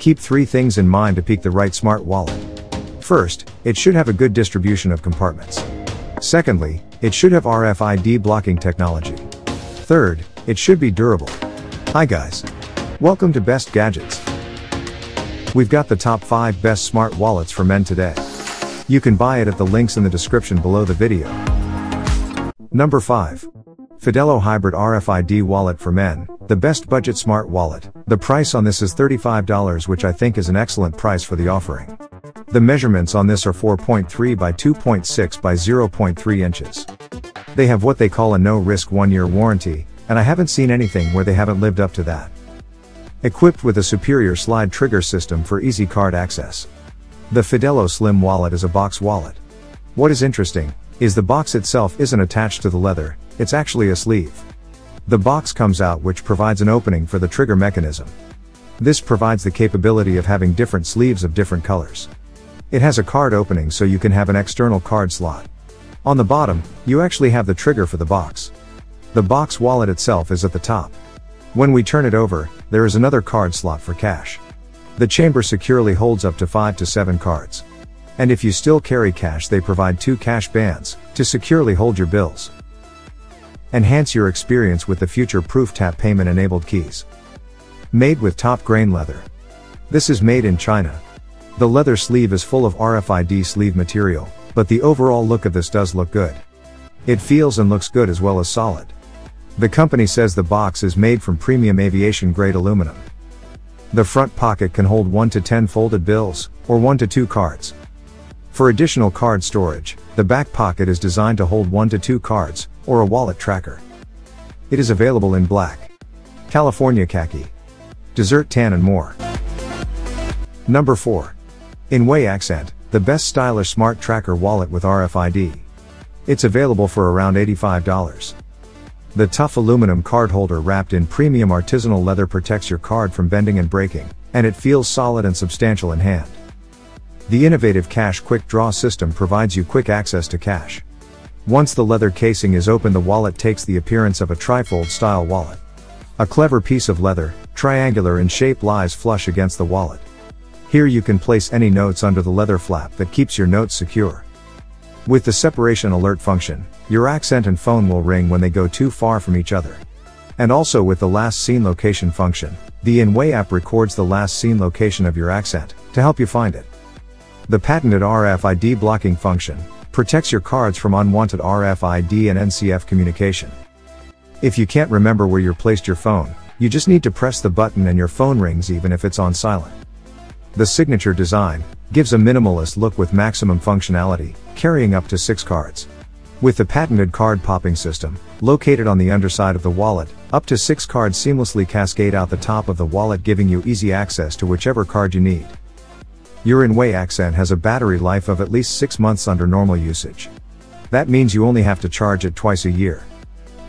Keep three things in mind to pick the right smart wallet. First, it should have a good distribution of compartments. Secondly, it should have RFID blocking technology. Third, it should be durable. Hi guys. Welcome to Best Gadgets. We've got the top 5 best smart wallets for men today. You can buy it at the links in the description below the video. Number 5. Fidelo Hybrid RFID Wallet for Men, the best budget smart wallet. The price on this is $35 which I think is an excellent price for the offering. The measurements on this are 4.3 by 2.6 by 0.3 inches. They have what they call a no-risk one-year warranty, and I haven't seen anything where they haven't lived up to that. Equipped with a superior slide trigger system for easy card access. The Fidelo Slim wallet is a box wallet. What is interesting, is the box itself isn't attached to the leather, it's actually a sleeve. The box comes out which provides an opening for the trigger mechanism. This provides the capability of having different sleeves of different colors. It has a card opening so you can have an external card slot. On the bottom, you actually have the trigger for the box. The box wallet itself is at the top. When we turn it over, there is another card slot for cash. The chamber securely holds up to 5 to 7 cards. And if you still carry cash they provide two cash bands, to securely hold your bills. Enhance your experience with the future-proof tap payment enabled keys. Made with top grain leather. This is made in China. The leather sleeve is full of RFID sleeve material, but the overall look of this does look good. It feels and looks good as well as solid. The company says the box is made from premium aviation grade aluminum. The front pocket can hold 1 to 10 folded bills, or 1 to 2 cards. For additional card storage, the back pocket is designed to hold 1 to 2 cards, or a wallet tracker. It is available in black, California khaki, desert tan and more. Number 4. Innway Accent, the best stylish smart tracker wallet with RFID. It's available for around $85. The tough aluminum card holder wrapped in premium artisanal leather protects your card from bending and breaking, and it feels solid and substantial in hand. The innovative Cash Quick Draw system provides you quick access to cash. Once the leather casing is open the wallet takes the appearance of a trifold style wallet. A clever piece of leather, triangular in shape lies flush against the wallet. Here you can place any notes under the leather flap that keeps your notes secure. With the separation alert function, your accent and phone will ring when they go too far from each other. And also with the last seen location function, the Innway app records the last seen location of your accent, to help you find it. The patented RFID blocking function, protects your cards from unwanted RFID and NCF communication. If you can't remember where you placed your phone, you just need to press the button and your phone rings even if it's on silent. The signature design gives a minimalist look with maximum functionality, carrying up to 6 cards. With the patented card popping system, located on the underside of the wallet, up to 6 cards seamlessly cascade out the top of the wallet giving you easy access to whichever card you need. Your Innway accent has a battery life of at least 6 months under normal usage. That means you only have to charge it twice a year.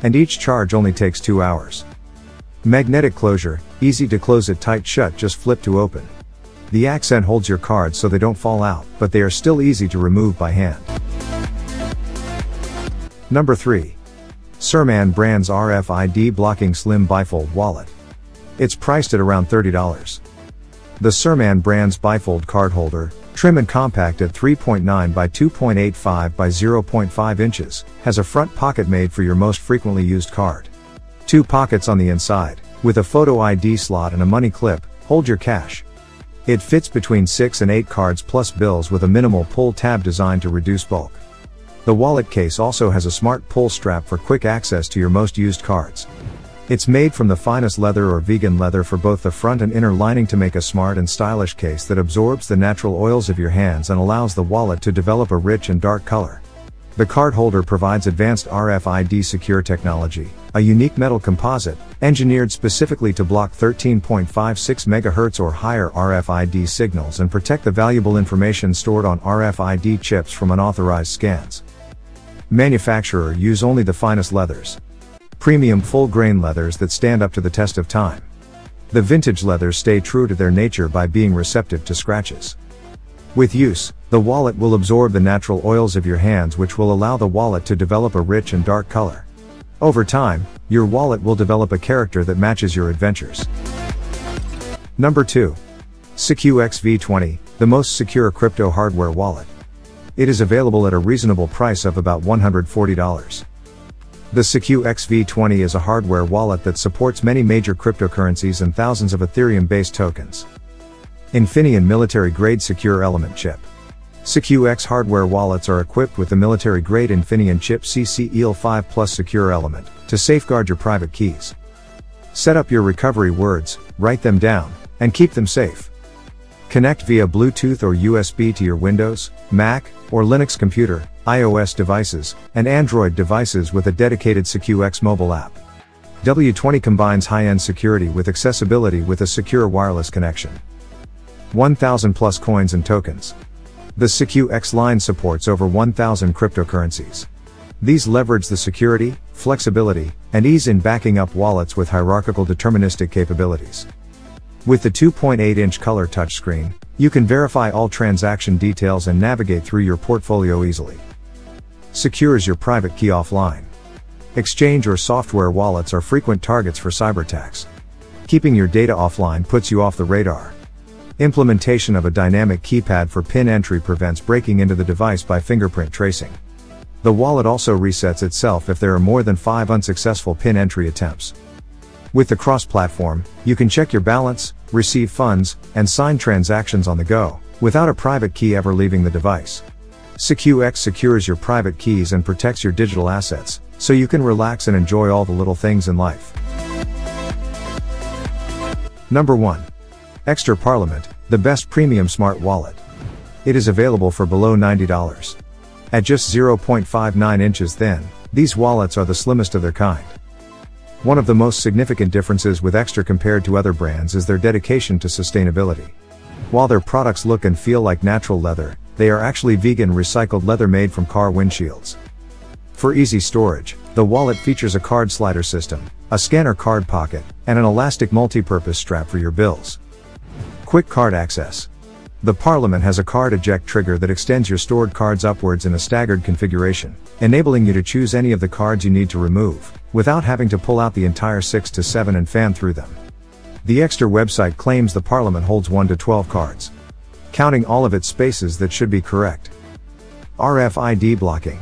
And each charge only takes 2 hours. Magnetic closure, easy to close it tight shut just flip to open. The accent holds your cards so they don't fall out, but they are still easy to remove by hand. Number 3. Serman Brands RFID Blocking Slim Bifold Wallet. It's priced at around $30. The Serman Brands Bifold Card Holder, trim and compact at 3.9 by 2.85 by 0.5 inches, has a front pocket made for your most frequently used card. Two pockets on the inside, with a photo ID slot and a money clip, hold your cash. It fits between 6 and 8 cards plus bills with a minimal pull tab designed to reduce bulk. The wallet case also has a smart pull strap for quick access to your most used cards. It's made from the finest leather or vegan leather for both the front and inner lining to make a smart and stylish case that absorbs the natural oils of your hands and allows the wallet to develop a rich and dark color. The card holder provides advanced RFID secure technology, a unique metal composite, engineered specifically to block 13.56 MHz or higher RFID signals and protect the valuable information stored on RFID chips from unauthorized scans. Manufacturer use only the finest leathers. Premium full grain leathers that stand up to the test of time. The vintage leathers stay true to their nature by being receptive to scratches. With use, the wallet will absorb the natural oils of your hands which will allow the wallet to develop a rich and dark color. Over time, your wallet will develop a character that matches your adventures. Number 2. SecuX V20, the most secure crypto hardware wallet. It is available at a reasonable price of about $140. The SecuX V20 is a hardware wallet that supports many major cryptocurrencies and thousands of Ethereum based tokens. Infineon military grade secure element chip. SecuX hardware wallets are equipped with the military grade Infineon chip CC-EAL5 Plus secure element to safeguard your private keys. Set up your recovery words, write them down, and keep them safe. Connect via Bluetooth or USB to your Windows, Mac, or Linux computer, iOS devices, and Android devices with a dedicated SecuX mobile app. W20 combines high-end security with accessibility with a secure wireless connection. 1000 plus coins and tokens. The SecuX line supports over 1000 cryptocurrencies. These leverage the security, flexibility, and ease in backing up wallets with hierarchical deterministic capabilities. With the 2.8 inch color touchscreen, you can verify all transaction details and navigate through your portfolio easily. Secures your private key offline. Exchange or software wallets are frequent targets for cyber attacks. Keeping your data offline puts you off the radar. Implementation of a dynamic keypad for PIN entry prevents breaking into the device by fingerprint tracing. The wallet also resets itself if there are more than five unsuccessful PIN entry attempts. With the cross-platform, you can check your balance, receive funds, and sign transactions on the go, without a private key ever leaving the device. SecuX secures your private keys and protects your digital assets, so you can relax and enjoy all the little things in life. Number 1. Ekster Parliament, the best premium smart wallet. It is available for below $90. At just 0.59 inches thin, these wallets are the slimmest of their kind. One of the most significant differences with Ekster compared to other brands is their dedication to sustainability. While their products look and feel like natural leather, they are actually vegan recycled leather made from car windshields. For easy storage, the wallet features a card slider system, a scanner card pocket, and an elastic multi-purpose strap for your bills. Quick card access. The Parliament has a card eject trigger that extends your stored cards upwards in a staggered configuration, enabling you to choose any of the cards you need to remove, without having to pull out the entire 6 to 7 and fan through them. The Ekster website claims the Parliament holds 1 to 12 cards. Counting all of its spaces that should be correct. RFID blocking.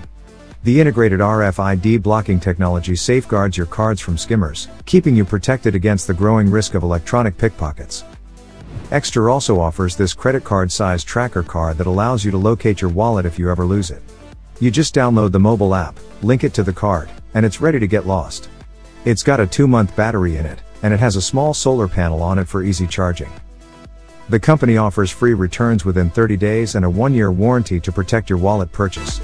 The integrated RFID blocking technology safeguards your cards from skimmers, keeping you protected against the growing risk of electronic pickpockets. Ekster also offers this credit card size tracker card that allows you to locate your wallet if you ever lose it. You just download the mobile app, link it to the card, and it's ready to get lost. It's got a 2 month battery in it, and it has a small solar panel on it for easy charging. The company offers free returns within 30 days and a 1 year warranty to protect your wallet purchase.